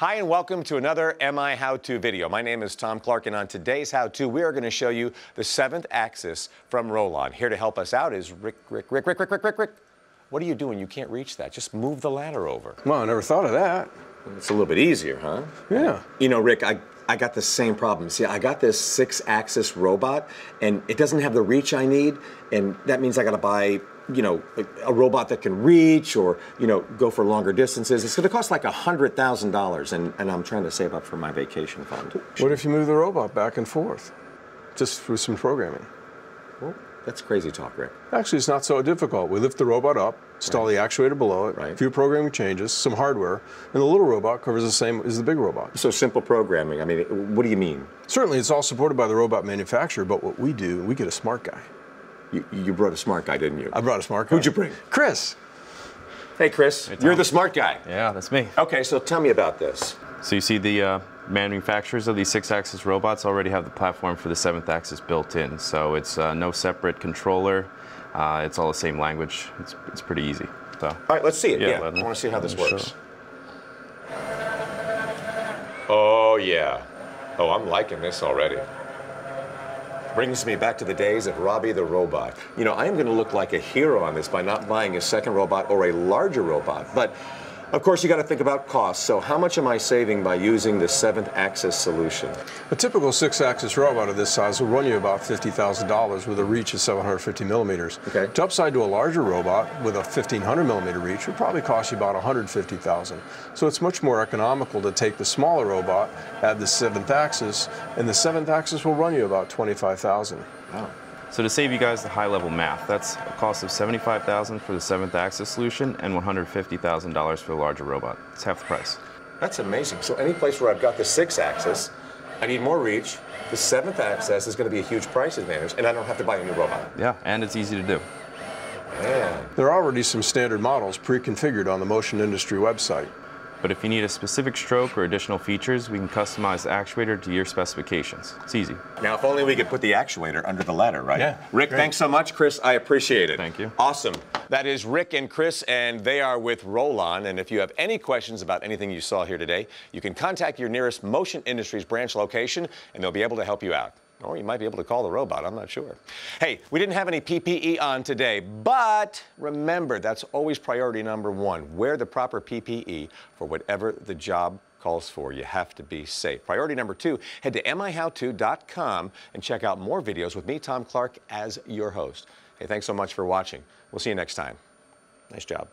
Hi and welcome to another MI How-To video. My name is Tom Clark and on today's How-To we are going to show you the seventh axis from Rollon. Here to help us out is Rick, Rick, Rick, Rick, Rick, Rick, Rick, Rick. What are you doing? You can't reach that. Just move the ladder over. Well, I never thought of that. It's a little bit easier, huh? Yeah. You know, Rick, I, I got the same problem. See, I got this six-axis robot and it doesn't have the reach I need and that means I got to buy you know, a robot that can reach or, you know, go for longer distances. It's going to cost like $100,000, and, and I'm trying to save up for my vacation fund. What if you move the robot back and forth? Just through some programming. Well, that's crazy talk, Rick. Actually, it's not so difficult. We lift the robot up, install right. the actuator below it, right. a few programming changes, some hardware, and the little robot covers the same as the big robot. So simple programming. I mean, what do you mean? Certainly, it's all supported by the robot manufacturer, but what we do, we get a smart guy. You, you, brought a smart guy, didn't you? I brought a smart guy. Who'd you bring? Chris. Hey, Chris. Hey, You're the smart guy. Yeah, that's me. Okay, so tell me about this. So you see the uh, manufacturers of these six-axis robots already have the platform for the seventh axis built in. So it's uh, no separate controller. Uh, it's all the same language. It's, it's pretty easy. So. All right, let's see it. Yeah, yeah. I want to see how this works. Oh, yeah. Oh, I'm liking this already. Brings me back to the days of Robbie the Robot. You know, I am going to look like a hero on this by not buying a second robot or a larger robot. But of course, you got to think about costs. So how much am I saving by using the seventh axis solution? A typical six axis robot of this size will run you about $50,000 with a reach of 750 millimeters. Okay. To upside to a larger robot with a 1500 millimeter reach would probably cost you about 150,000. So it's much more economical to take the smaller robot, add the seventh axis, and the seventh axis will run you about 25,000. Wow. So to save you guys the high-level math, that's a cost of 75000 for the seventh axis solution and $150,000 for the larger robot. It's half the price. That's amazing. So any place where I've got the six axis, I need more reach, the seventh axis is going to be a huge price advantage, and I don't have to buy a new robot. Yeah, and it's easy to do. Man. There are already some standard models pre-configured on the Motion Industry website. But if you need a specific stroke or additional features, we can customize the actuator to your specifications. It's easy. Now, if only we could put the actuator under the ladder, right? Yeah. Rick, great. thanks so much. Chris, I appreciate it. Thank you. Awesome. That is Rick and Chris, and they are with Rollon. And if you have any questions about anything you saw here today, you can contact your nearest Motion Industries branch location, and they'll be able to help you out. Or you might be able to call the robot, I'm not sure. Hey, we didn't have any PPE on today, but remember, that's always priority number one. Wear the proper PPE for whatever the job calls for. You have to be safe. Priority number two, head to MiHow2.com and check out more videos with me, Tom Clark, as your host. Hey, thanks so much for watching. We'll see you next time. Nice job.